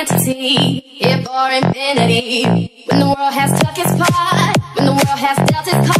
entity, here for infinity. When the world has took its part, when the world has dealt its card.